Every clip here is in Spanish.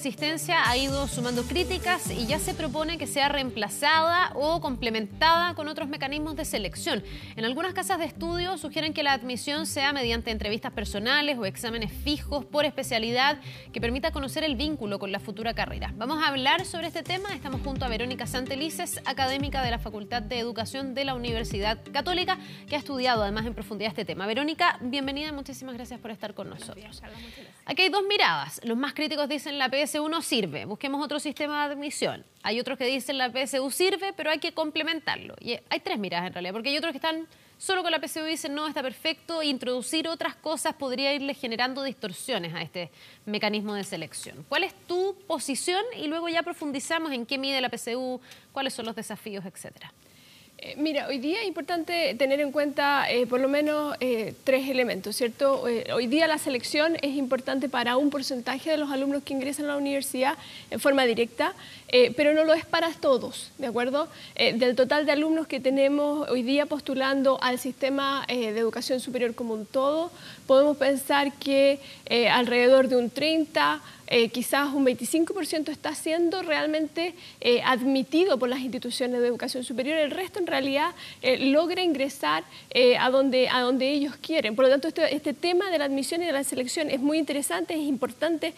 existencia ha ido sumando críticas y ya se propone que sea reemplazada o complementada con otros mecanismos de selección. En algunas casas de estudio sugieren que la admisión sea mediante entrevistas personales o exámenes fijos por especialidad que permita conocer el vínculo con la futura carrera. Vamos a hablar sobre este tema. Estamos junto a Verónica Santelices, académica de la Facultad de Educación de la Universidad Católica, que ha estudiado además en profundidad este tema. Verónica, bienvenida muchísimas gracias por estar con nosotros. Aquí hay dos miradas. Los más críticos dicen la PSU no sirve, busquemos otro sistema de admisión. Hay otros que dicen la PSU sirve, pero hay que complementarlo. Y hay tres miradas en realidad, porque hay otros que están solo con la PSU y dicen no, está perfecto, introducir otras cosas podría irle generando distorsiones a este mecanismo de selección. ¿Cuál es tu posición? Y luego ya profundizamos en qué mide la PSU, cuáles son los desafíos, etcétera. Eh, mira, hoy día es importante tener en cuenta eh, por lo menos eh, tres elementos, ¿cierto? hoy día la selección es importante para un porcentaje de los alumnos que ingresan a la universidad en forma directa, pero no lo es para todos, ¿de acuerdo? del total de alumnos que tenemos hoy día postulando al sistema de educación superior como un todo, podemos pensar que alrededor de un 30, eh, quizás un 25% está siendo realmente eh, admitido por las instituciones de educación superior, el resto en realidad eh, logra ingresar a, donde, a donde ellos quieren. Por lo tanto, este, este, tema de la admisión y de la selección es muy interesante, es importante,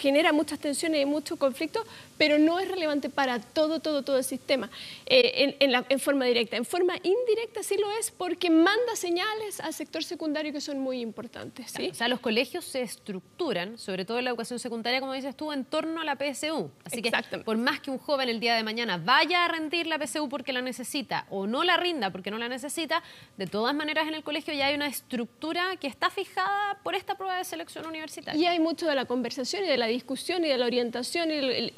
genera muchas tensiones y muchos conflictos, pero no es relevante para todo, todo, todo el sistema en, en, forma directa. En forma indirecta sí lo es porque manda señales al sector secundario que son muy importantes. ¿sí? O sea, los colegios se estructuran, sobre todo en la educación secundaria, como dices tú, en torno a la PSU. Así que por más que un joven el día de mañana vaya a rendir la PSU porque la necesita o no la rinda porque no la necesita, de todas maneras en el colegio ya hay una estructura que está fijada por esta prueba de selección universitaria. Y hay mucho de la conversación y de la discusión y de la orientación y el,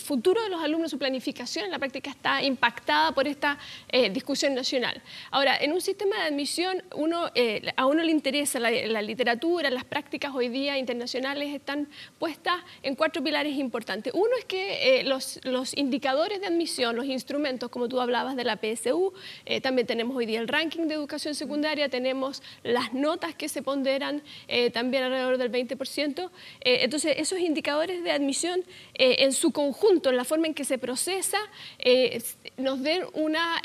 futuro de los alumnos, su planificación en la práctica está impactada por esta eh, discusión nacional. Ahora, en un sistema de admisión, eh, a uno le interesa la, literatura, las prácticas hoy día internacionales están puesta en cuatro pilares importantes. Uno es que eh, los, indicadores de admisión, los instrumentos, como tú hablabas de la PSU, también tenemos hoy día el ranking de educación secundaria, tenemos las notas que se ponderan también alrededor del 20%. entonces, esos indicadores de admisión en su conjunto, en la forma en que se procesa, nos den una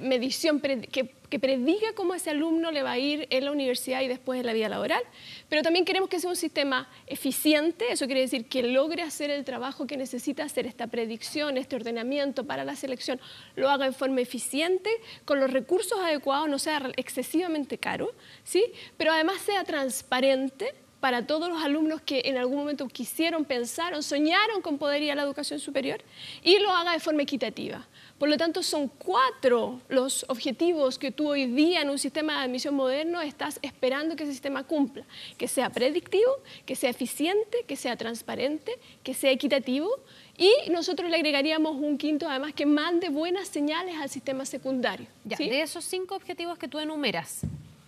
medición que que prediga cómo ese alumno le va a ir en la universidad y después en la vida laboral, pero también queremos que sea un sistema eficiente, eso quiere decir que logre hacer el trabajo que necesita hacer esta predicción, este ordenamiento para la selección, lo haga en forma eficiente, con los recursos adecuados, no sea excesivamente caro, ¿sí? pero además sea transparente, para todos los alumnos que en algún momento quisieron, pensaron, soñaron con poder ir a la educación superior y lo haga de forma equitativa. Por lo tanto, son cuatro los objetivos que tú hoy día en un sistema de admisión moderno estás esperando que ese sistema cumpla. Que sea predictivo, que sea eficiente, que sea transparente, que sea equitativo y nosotros le agregaríamos un quinto, además, que mande buenas señales al sistema secundario. De esos cinco objetivos que tú enumeras,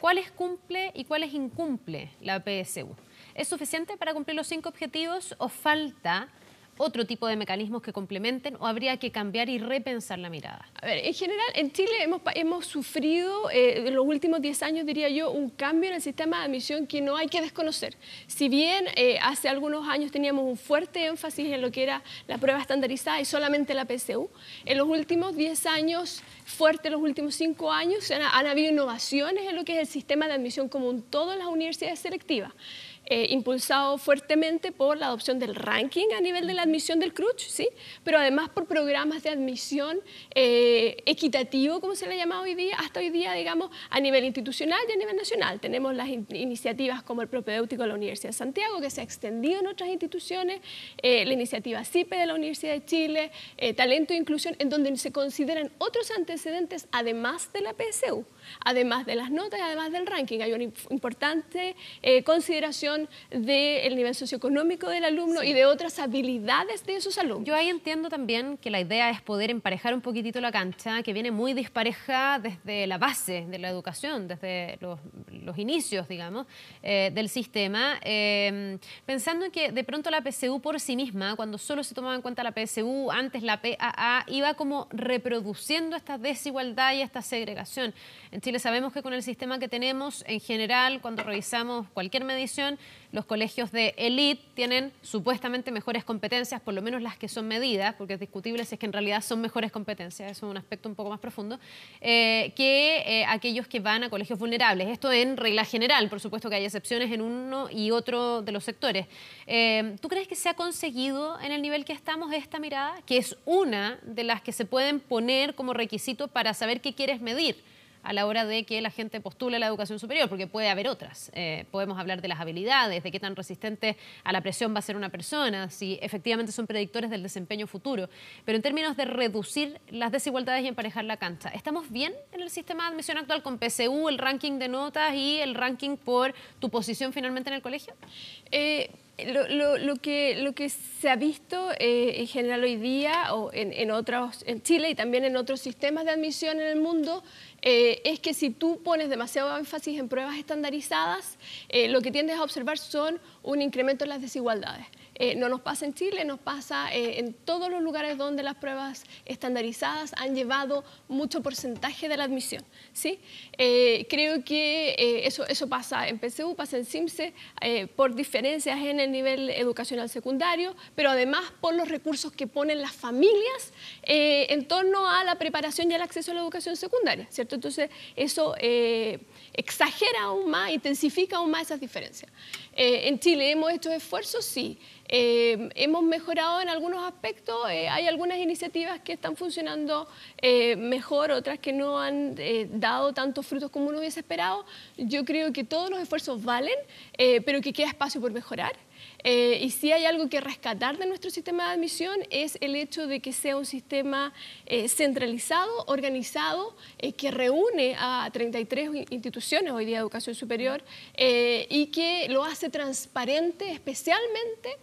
¿cuáles cumple y cuáles incumple la PSU? ¿Es suficiente para cumplir los cinco objetivos o falta otro tipo de mecanismos que complementen o habría que cambiar y repensar la mirada? A ver, en general, en Chile hemos, hemos sufrido eh, en los últimos 10 años, diría yo, un cambio en el sistema de admisión que no hay que desconocer. Si bien eh, hace algunos años teníamos un fuerte énfasis en lo que era la prueba estandarizada y solamente la PSU, en los últimos 10 años, fuerte en los últimos 5 años, han, han habido innovaciones en lo que es el sistema de admisión como en todas las universidades selectivas. Eh, impulsado fuertemente por la adopción del ranking a nivel de la admisión del CRUCH, ¿sí? pero además por programas de admisión eh, equitativo, como se le llama hoy día, hasta hoy día, digamos, a nivel institucional y a nivel nacional. Tenemos las iniciativas como el propedéutico de la Universidad de Santiago, que se ha extendido en otras instituciones, eh, la iniciativa CIPE de la Universidad de Chile, Talento e Inclusión, en donde se consideran otros antecedentes además de la PSU, además de las notas además del ranking. Hay una importante consideración del nivel socioeconómico del alumno y de otras habilidades de esos alumnos. Yo ahí entiendo también que la idea es poder emparejar un poquitito la cancha, que viene muy dispareja desde la base de la educación, desde los, inicios, digamos, eh, del sistema, eh, pensando en que de pronto la PSU por sí misma, cuando solo se tomaba en cuenta la PSU, antes la PAA, iba como reproduciendo esta desigualdad y esta segregación. En Chile sabemos que con el sistema que tenemos, en general, cuando revisamos cualquier medición, los colegios de elite tienen supuestamente mejores competencias, por lo menos las que son medidas, porque es discutible si es que en realidad son mejores competencias, eso es un aspecto un poco más profundo, eh, que eh, aquellos que van a colegios vulnerables. Esto en regla general, por supuesto que hay excepciones en uno y otro de los sectores. Eh, ¿Tú crees que se ha conseguido en el nivel que estamos esta mirada, que es una de las que se pueden poner como requisito para saber qué quieres medir? A la hora de que la gente postule la educación superior, porque puede haber otras. Eh, podemos hablar de las habilidades, de qué tan resistente a la presión va a ser una persona, si efectivamente son predictores del desempeño futuro. Pero en términos de reducir las desigualdades y emparejar la cancha, ¿estamos bien en el sistema de admisión actual con PSU, el ranking de notas y el ranking por tu posición finalmente en el colegio? Eh, lo, que, lo que se ha visto eh, en general hoy día o en, otros, en Chile y también en otros sistemas de admisión en el mundo eh, es que si tú pones demasiado énfasis en pruebas estandarizadas, eh, lo que tiendes a observar son un incremento en las desigualdades. Eh, no nos pasa en Chile, nos pasa en todos los lugares donde las pruebas estandarizadas han llevado mucho porcentaje de la admisión. ¿sí? Creo que eso, eso pasa en PSU, pasa en CIMSE, por diferencias en el nivel educacional secundario, pero además por los recursos que ponen las familias en torno a la preparación y el acceso a la educación secundaria. ¿cierto? Entonces, eso exagera aún más, intensifica aún más esas diferencias. en Chile hemos hecho esfuerzos, sí. Eh, hemos mejorado en algunos aspectos, eh, hay algunas iniciativas que están funcionando eh, mejor, otras que no han dado tantos frutos como uno hubiese esperado. Yo creo que todos los esfuerzos valen, pero que queda espacio por mejorar. Eh, y si hay algo que rescatar de nuestro sistema de admisión es el hecho de que sea un sistema eh, centralizado, organizado, eh, que reúne a 33 instituciones hoy día de educación superior y que lo hace transparente especialmente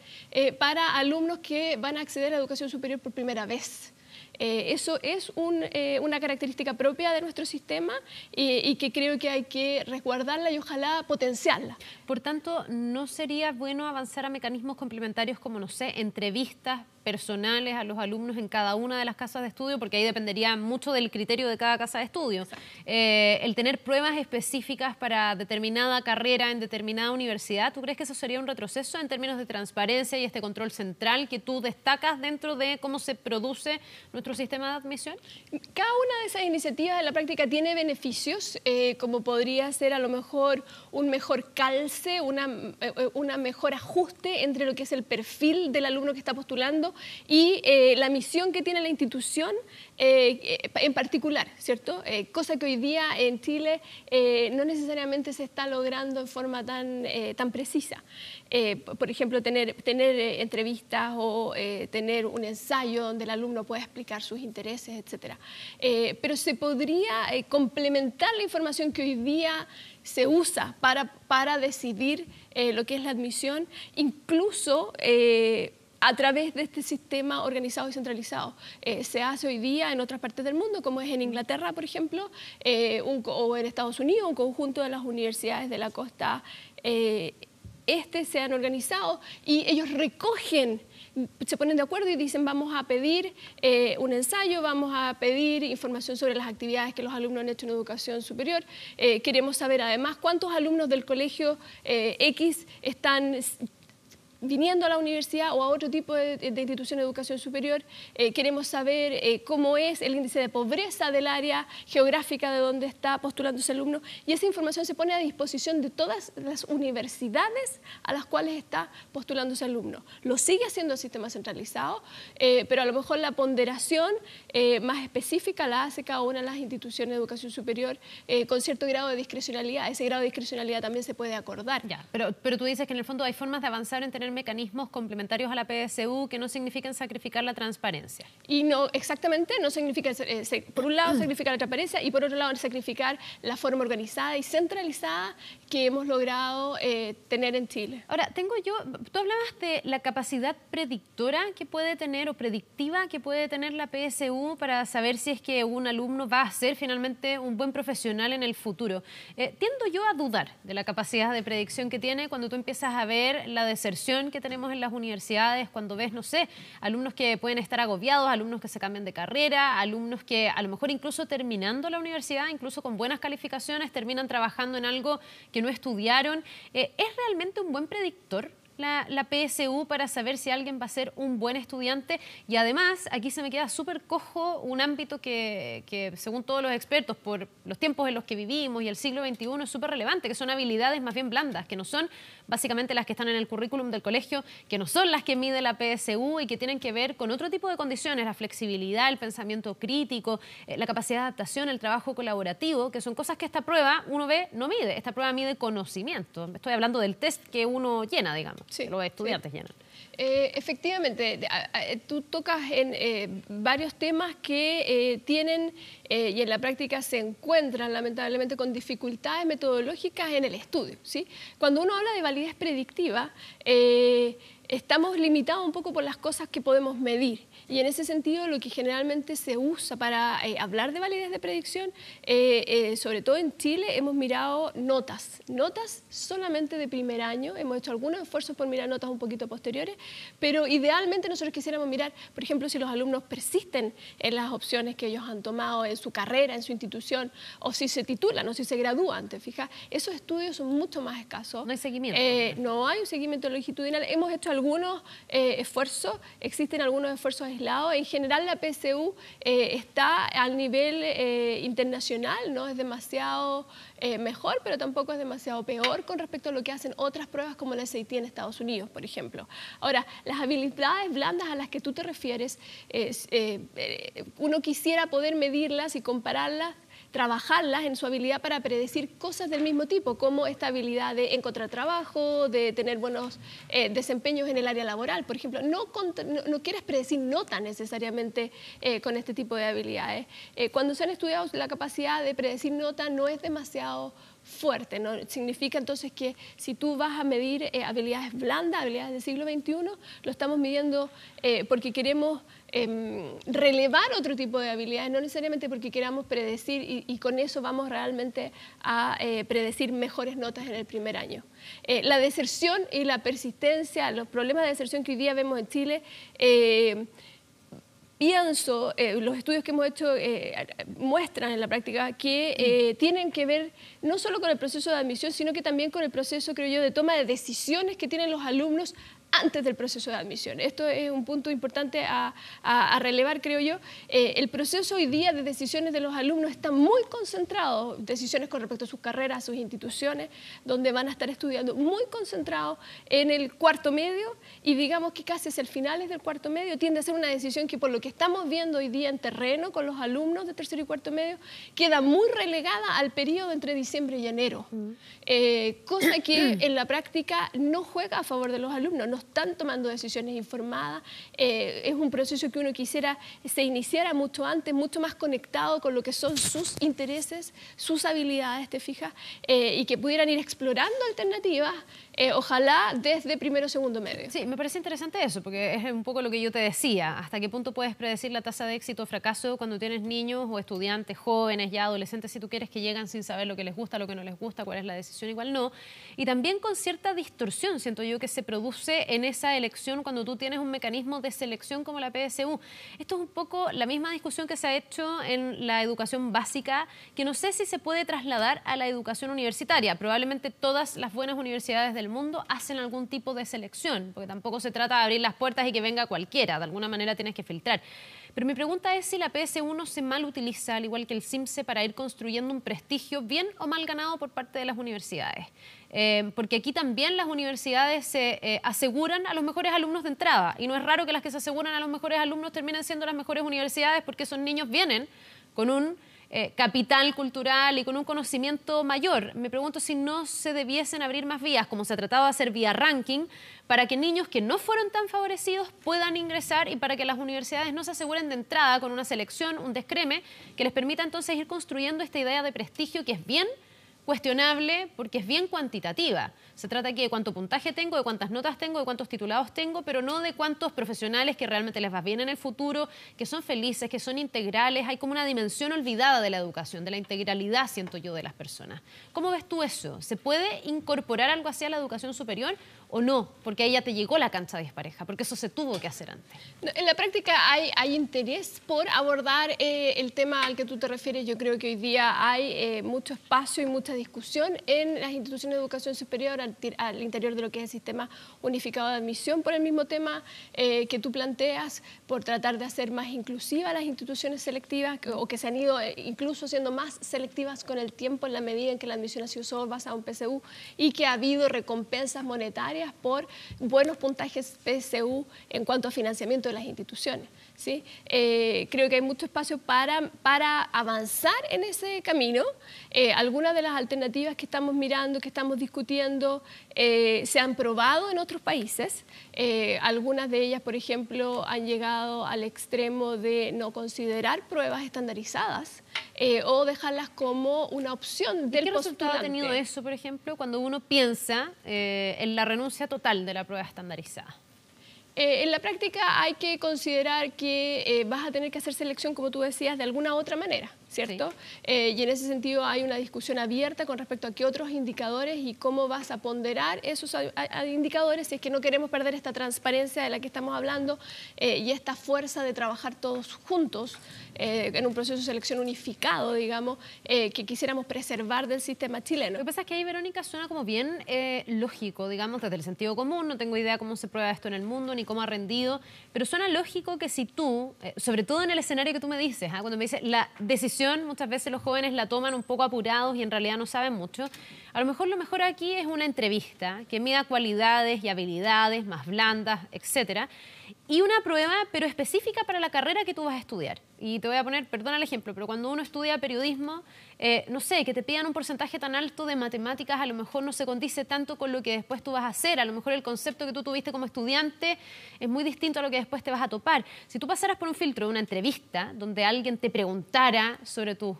para alumnos que van a acceder a educación superior por primera vez. Eh, eso es eh, una característica propia de nuestro sistema y, que creo que hay que resguardarla y ojalá potenciarla. Por tanto, ¿no sería bueno avanzar a mecanismos complementarios como, no sé, entrevistas personales a los alumnos en cada una de las casas de estudio, porque ahí dependería mucho del criterio de cada casa de estudio. Eh, el tener pruebas específicas para determinada carrera en determinada universidad, ¿tú crees que eso sería un retroceso en términos de transparencia y este control central que tú destacas dentro de cómo se produce nuestro sistema de admisión? Cada una de esas iniciativas en la práctica tiene beneficios, eh, como podría ser a lo mejor un mejor calce, una, eh, una mejor ajuste entre lo que es el perfil del alumno que está postulando y eh, la misión que tiene la institución eh, en particular, ¿cierto? Eh, cosa que hoy día en Chile no necesariamente se está logrando en forma tan, tan precisa. por ejemplo, tener, tener entrevistas o tener un ensayo donde el alumno pueda explicar sus intereses, etc. pero se podría complementar la información que hoy día se usa para, para decidir lo que es la admisión, incluso a través de este sistema organizado y centralizado. Eh, se hace hoy día en otras partes del mundo, como es en Inglaterra, por ejemplo, eh, o en Estados Unidos, un conjunto de las universidades de la costa eh, este se han organizado y ellos recogen se ponen de acuerdo y dicen vamos a pedir un ensayo, vamos a pedir información sobre las actividades que los alumnos han hecho en educación superior. queremos saber además cuántos alumnos del colegio X están viniendo a la universidad o a otro tipo de, institución de educación superior, eh, queremos saber eh, cómo es el índice de pobreza del área geográfica de donde está postulando ese alumno y esa información se pone a disposición de todas las universidades a las cuales está postulando ese alumno. Lo sigue haciendo el sistema centralizado, eh, pero a lo mejor la ponderación más específica la hace cada una de las instituciones de educación superior con cierto grado de discrecionalidad. Ese grado de discrecionalidad también se puede acordar. Ya, pero, pero tú dices que en el fondo hay formas de avanzar en tener mecanismos complementarios a la PSU que no significan sacrificar la transparencia. Y no, exactamente, no significa, eh, por un lado, sacrificar la transparencia y por otro lado, sacrificar la forma organizada y centralizada que hemos logrado eh, tener en Chile. Ahora, tengo yo, tú hablabas de la capacidad predictora que puede tener o predictiva que puede tener la PSU para saber si es que un alumno va a ser finalmente un buen profesional en el futuro. Eh, tiendo yo a dudar de la capacidad de predicción que tiene cuando tú empiezas a ver la deserción que tenemos en las universidades cuando ves, no sé, alumnos que pueden estar agobiados, alumnos que se cambian de carrera, alumnos que a lo mejor incluso terminando la universidad, incluso con buenas calificaciones, terminan trabajando en algo que no estudiaron. Eh, ¿Es realmente un buen predictor la, PSU para saber si alguien va a ser un buen estudiante. Y además, aquí se me queda súper cojo un ámbito que, según todos los expertos, por los tiempos en los que vivimos y el siglo XXI, es súper relevante, que son habilidades más bien blandas, que no son básicamente las que están en el currículum del colegio, que no son las que mide la PSU y que tienen que ver con otro tipo de condiciones, la flexibilidad, el pensamiento crítico, eh, la capacidad de adaptación, el trabajo colaborativo, que son cosas que esta prueba uno ve, no mide. Esta prueba mide conocimiento. Estoy hablando del test que uno llena, digamos sí, los estudiantes llenan. Eh, efectivamente, tú tocas en eh, varios temas que eh, tienen y en la práctica se encuentran lamentablemente con dificultades metodológicas en el estudio. ¿sí? Cuando uno habla de validez predictiva, estamos limitados un poco por las cosas que podemos medir. Y en ese sentido, lo que generalmente se usa para eh, hablar de validez de predicción, eh, eh, sobre todo en Chile, hemos mirado notas, notas solamente de primer año. Hemos hecho algunos esfuerzos por mirar notas un poquito posteriores, pero idealmente nosotros quisiéramos mirar, por ejemplo, si los alumnos persisten en las opciones que ellos han tomado en su carrera, en su institución, o si se titulan o si se gradúan. ¿te fijas? Esos estudios son mucho más escasos. No hay seguimiento. no hay un seguimiento longitudinal. Hemos hecho algunos esfuerzos, existen algunos esfuerzos En general la PSU eh, está al nivel eh, internacional, no es demasiado mejor, pero tampoco es demasiado peor con respecto a lo que hacen otras pruebas como la SAT en Estados Unidos, por ejemplo. Ahora, las habilidades blandas a las que tú te refieres, uno quisiera poder medirlas y compararlas trabajarlas en su habilidad para predecir cosas del mismo tipo, como esta habilidad de encontrar trabajo, de tener buenos eh, desempeños en el área laboral. Por ejemplo, no, no, quieres predecir notas necesariamente eh, con este tipo de habilidades. Eh, cuando se han estudiado la capacidad de predecir nota no es demasiado fuerte. ¿no? Significa entonces que si tú vas a medir eh, habilidades blandas, habilidades del siglo XXI, lo estamos midiendo eh, porque queremos em, relevar otro tipo de habilidades, no necesariamente porque queramos predecir y, con eso vamos realmente a eh, predecir mejores notas en el primer año. la deserción y la persistencia, los problemas de deserción que hoy día vemos en Chile, pienso, eh, los estudios que hemos hecho eh, muestran en la práctica que eh, tienen que ver no solo con el proceso de admisión, sino que también con el proceso, creo yo, de toma de decisiones que tienen los alumnos antes del proceso de admisión. Esto es un punto importante a, relevar, creo yo. Eh, el proceso hoy día de decisiones de los alumnos está muy concentrado, decisiones con respecto a sus carreras, a sus instituciones, donde van a estar estudiando, muy concentrado en el cuarto medio y digamos que casi hacia el finales del cuarto medio tiende a ser una decisión que por lo que estamos viendo hoy día en terreno con los alumnos de tercero y cuarto medio, queda muy relegada al periodo entre diciembre y enero, mm. eh, cosa que en la práctica no juega a favor de los alumnos, están tomando decisiones informadas. Eh, es un proceso que uno quisiera se iniciara mucho antes, mucho más conectado con lo que son sus intereses, sus habilidades, te fijas, eh, y que pudieran ir explorando alternativas eh, ojalá desde primero o segundo medio. Sí, me parece interesante eso, porque es un poco lo que yo te decía. ¿Hasta qué punto puedes predecir la tasa de éxito o fracaso cuando tienes niños o estudiantes jóvenes, ya adolescentes, si tú quieres que llegan sin saber lo que les gusta, lo que no les gusta, cuál es la decisión, igual no? Y también con cierta distorsión, siento yo, que se produce en esa elección cuando tú tienes un mecanismo de selección como la PSU. Esto es un poco la misma discusión que se ha hecho en la educación básica, que no sé si se puede trasladar a la educación universitaria. Probablemente todas las buenas universidades del mundo hacen algún tipo de selección, porque tampoco se trata de abrir las puertas y que venga cualquiera, de alguna manera tienes que filtrar. Pero mi pregunta es si la PS1 se mal utiliza, al igual que el CIMSE, para ir construyendo un prestigio bien o mal ganado por parte de las universidades. Eh, porque aquí también las universidades se eh, aseguran a los mejores alumnos de entrada, y no es raro que las que se aseguran a los mejores alumnos terminen siendo las mejores universidades porque esos niños vienen con un eh, capital cultural y con un conocimiento mayor. Me pregunto si no se debiesen abrir más vías, como se trataba de hacer vía ranking, para que niños que no fueron tan favorecidos puedan ingresar y para que las universidades no se aseguren de entrada con una selección, un descreme, que les permita entonces ir construyendo esta idea de prestigio que es bien cuestionable porque es bien cuantitativa. Se trata aquí de cuánto puntaje tengo, de cuántas notas tengo, de cuántos titulados tengo, pero no de cuántos profesionales que realmente les va bien en el futuro, que son felices, que son integrales. Hay como una dimensión olvidada de la educación, de la integralidad, siento yo, de las personas. ¿Cómo ves tú eso? ¿Se puede incorporar algo así a la educación superior o no, porque ahí ya te llegó la cancha dispareja, porque eso se tuvo que hacer antes. En la práctica hay, hay interés por abordar eh, el tema al que tú te refieres. Yo creo que hoy día hay eh, mucho espacio y mucha discusión en las instituciones de educación superior al, interior de lo que es el sistema unificado de admisión por el mismo tema eh, que tú planteas, por tratar de hacer más inclusivas las instituciones selectivas o que se han ido incluso siendo más selectivas con el tiempo en la medida en que la admisión ha sido solo basada en PSU y que ha habido recompensas monetarias por buenos puntajes PSU en cuanto a financiamiento de las instituciones. ¿Sí? Eh, creo que hay mucho espacio para, para avanzar en ese camino. Eh, algunas de las alternativas que estamos mirando, que estamos discutiendo, eh, se han probado en otros países. algunas de ellas, por ejemplo, han llegado al extremo de no considerar pruebas estandarizadas o dejarlas como una opción del ¿Qué resultado ha tenido eso, por ejemplo, cuando uno piensa en la renuncia total de la prueba estandarizada? Eh, en la práctica hay que considerar que eh, vas a tener que hacer selección, como tú decías, de alguna otra manera. ¿Cierto? Eh, y en ese sentido hay una discusión abierta con respecto a qué otros indicadores y cómo vas a ponderar esos indicadores si es que no queremos perder esta transparencia de la que estamos hablando eh, y esta fuerza de trabajar todos juntos eh, en un proceso de selección unificado, digamos, que quisiéramos preservar del sistema chileno. Lo que pasa es que ahí, Verónica, suena como bien lógico, digamos, desde el sentido común, no tengo idea cómo se prueba esto en el mundo ni cómo ha rendido, pero suena lógico que si tú, sobre todo en el escenario que tú me dices, ¿ah? cuando me dices la decisión muchas veces los jóvenes la toman un poco apurados y en realidad no saben mucho. A lo mejor lo mejor aquí es una entrevista que mida cualidades y habilidades más blandas, etcétera, y una prueba, pero específica para la carrera que tú vas a estudiar. Y te voy a poner, perdona el ejemplo, pero cuando uno estudia periodismo, eh, no sé, que te pidan un porcentaje tan alto de matemáticas, a lo mejor no se condice tanto con lo que después tú vas a hacer. A lo mejor el concepto que tú tuviste como estudiante es muy distinto a lo que después te vas a topar. Si tú pasaras por un filtro de una entrevista donde alguien te preguntara sobre tus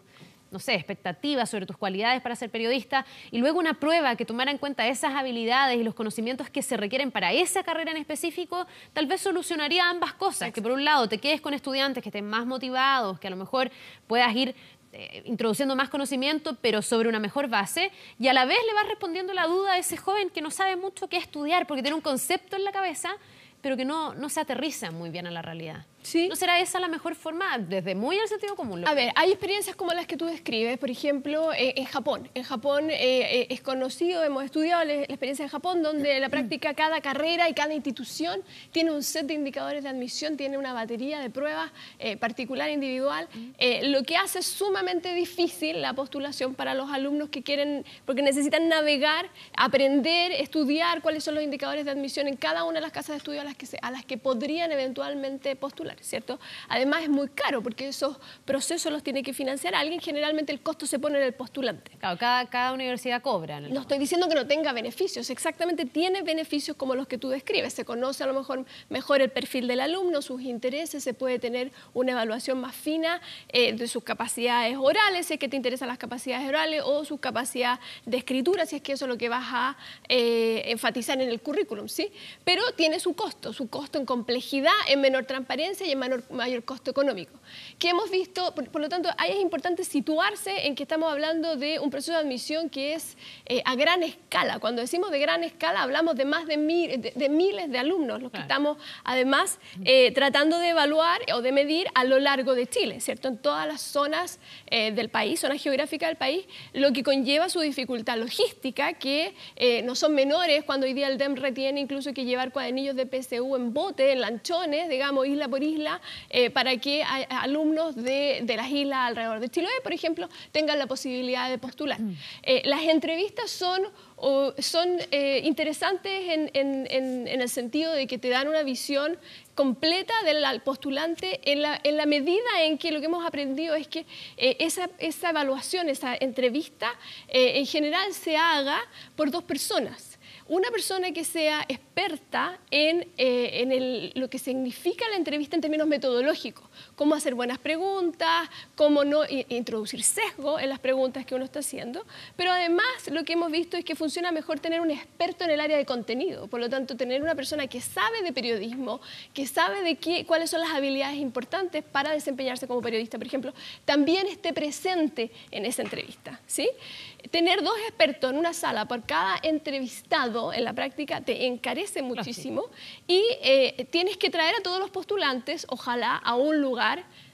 no sé, expectativas sobre tus cualidades para ser periodista y luego una prueba que tomara en cuenta esas habilidades y los conocimientos que se requieren para esa carrera en específico, tal vez solucionaría ambas cosas. Que por un lado te quedes con estudiantes que estén más motivados, que a lo mejor puedas ir eh, introduciendo más conocimiento, pero sobre una mejor base, y a la vez le vas respondiendo la duda a ese joven que no sabe mucho qué estudiar, porque tiene un concepto en la cabeza, pero que no, no se aterriza muy bien a la realidad. ¿No será esa la mejor forma desde muy al sentido común? A ver, hay experiencias como las que tú describes, por ejemplo, eh, en Japón. En Japón eh, eh, es conocido, hemos estudiado la, experiencia en Japón, donde la práctica cada carrera y cada institución tiene un set de indicadores de admisión, tiene una batería de pruebas particular, individual, lo que hace sumamente difícil la postulación para los alumnos que quieren, porque necesitan navegar, aprender, estudiar cuáles son los indicadores de admisión en cada una de las casas de estudio a las que, a las que podrían eventualmente postular. ¿Cierto? Además es muy caro porque esos procesos los tiene que financiar alguien, generalmente el costo se pone en el postulante. Claro, cada, cada universidad cobra. no estoy diciendo que no tenga beneficios, exactamente tiene beneficios como los que tú describes, se conoce a lo mejor mejor el perfil del alumno, sus intereses, se puede tener una evaluación más fina eh, de sus capacidades orales, si es que te interesan las capacidades orales, o su capacidad de escritura, si es que eso es lo que vas a eh, enfatizar en el currículum, ¿sí? Pero tiene su costo, su costo en complejidad, en menor transparencia, y en mayor, mayor costo económico. Que hemos visto, por, lo tanto, ahí es importante situarse en que estamos hablando de un proceso de admisión que es eh, a gran escala. Cuando decimos de gran escala, hablamos de más de, de, miles de alumnos, los que estamos además eh, tratando de evaluar o de medir a lo largo de Chile, ¿cierto? En todas las zonas eh, del país, zonas geográficas del país, lo que conlleva su dificultad logística, que no son menores cuando hoy día el DEM retiene incluso que llevar cuadernillos de PSU en bote, en lanchones, digamos, isla por isla isla eh, para que alumnos de, las islas alrededor de Chiloé, por ejemplo, tengan la posibilidad de postular. Mm. Eh, las entrevistas son son eh, interesantes en, el sentido de que te dan una visión completa del postulante en la, en la medida en que lo que hemos aprendido es que esa, esa, evaluación, esa entrevista, en general se haga por dos personas una persona que sea experta en, eh, lo que significa la entrevista en términos metodológicos, cómo hacer buenas preguntas, cómo no introducir sesgo en las preguntas que uno está haciendo, pero además lo que hemos visto es que funciona mejor tener un experto en el área de contenido, por lo tanto tener una persona que sabe de periodismo, que sabe de qué, cuáles son las habilidades importantes para desempeñarse como periodista, por ejemplo, también esté presente en esa entrevista. ¿sí? Tener dos expertos en una sala por cada entrevistado en la práctica te encarece muchísimo y eh, tienes que traer a todos los postulantes, ojalá, a un lugar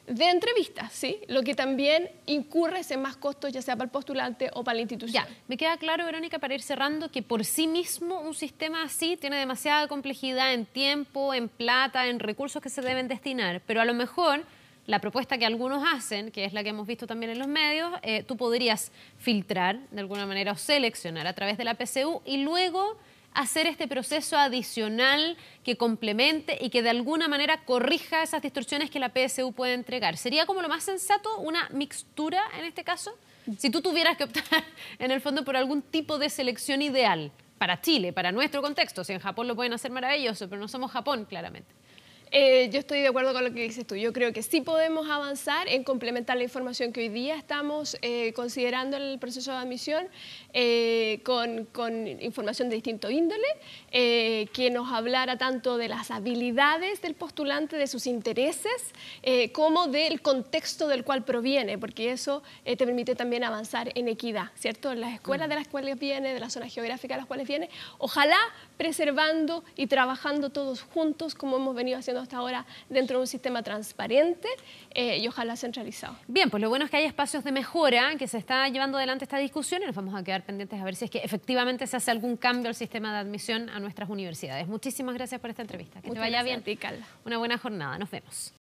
de entrevistas, ¿sí? Lo que también incurre en más costos, ya sea para el postulante o para la institución. Me queda claro, Verónica, para ir cerrando, que por sí mismo un sistema así tiene demasiada complejidad en tiempo, en plata, en recursos que se deben destinar, pero a lo mejor la propuesta que algunos hacen, que es la que hemos visto también en los medios, eh, tú podrías filtrar de alguna manera o seleccionar a través de la PCU y luego hacer este proceso adicional que complemente y que de alguna manera corrija esas distorsiones que la PSU puede entregar. ¿Sería como lo más sensato una mixtura en este caso? Si tú tuvieras que optar en el fondo por algún tipo de selección ideal para Chile, para nuestro contexto, si en Japón lo pueden hacer maravilloso, pero no somos Japón claramente. Eh, yo estoy de acuerdo con lo que dices tú. Yo creo que sí podemos avanzar en complementar la información que hoy día estamos eh, considerando en el proceso de admisión eh, con, con, información de distinto índole, que nos hablara tanto de las habilidades del postulante, de sus intereses, como del contexto del cual proviene, porque eso te permite también avanzar en equidad, ¿cierto? En las escuelas de las cuales viene, de la zona geográfica de las cuales viene, ojalá preservando y trabajando todos juntos como hemos venido haciendo hasta ahora dentro de un sistema transparente eh, y ojalá centralizado. Bien, pues lo bueno es que hay espacios de mejora, que se está llevando adelante esta discusión y nos vamos a quedar pendientes a ver si es que efectivamente se hace algún cambio al sistema de admisión a nuestras universidades. Muchísimas gracias por esta entrevista. Que te vaya bien. A ti, Una buena jornada. Nos vemos.